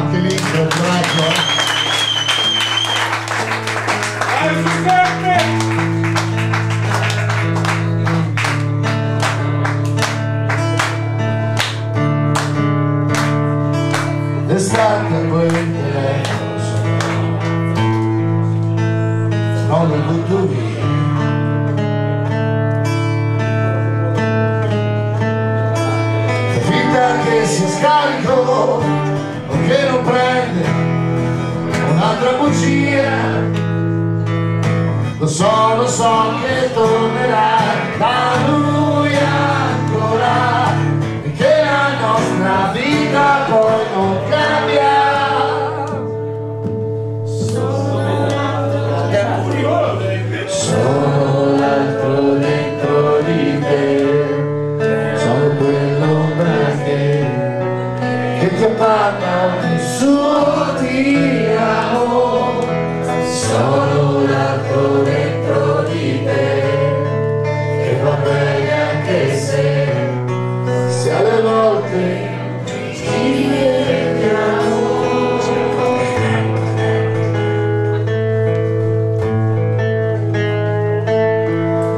anche lì per coraggio. Eh. L'estate a quel telefono se no lo butto via finta che sia scarico che non prende un'altra bugia. Lo so, lo so che tornerà da lui ancora e che la nostra vita poi non cambia. Sono l'altro dentro di te che ti apparta. nessuno ti amo sono l'altro dentro di te. Che va bene anche se se alle volte ci vediamo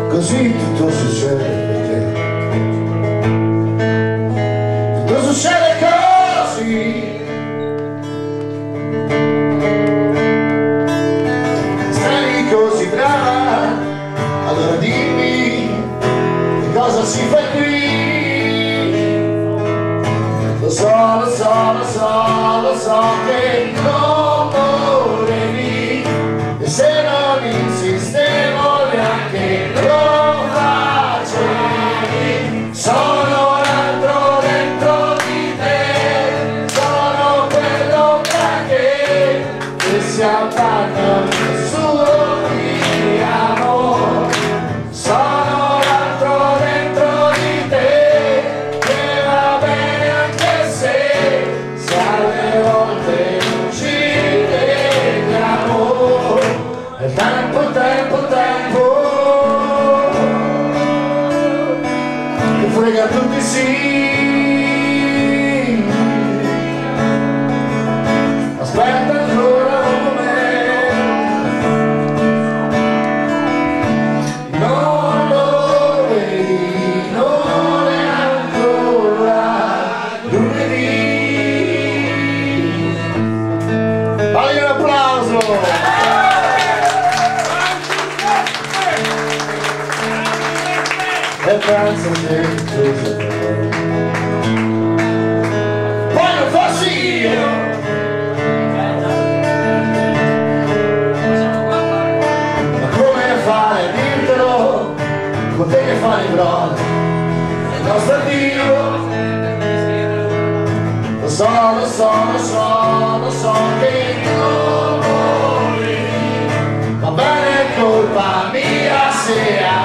così tutto succede per te. Tutto succede lo so, lo so, lo so, lo so che non volevi tempo, tempo, tempo che frega tutti sì aspetta E penso che tu Poi lo fossi io? Potevi fare il brother Il nostro Dio Lo so, lo so, lo so, lo so che non volevi Va bene, colpa mia se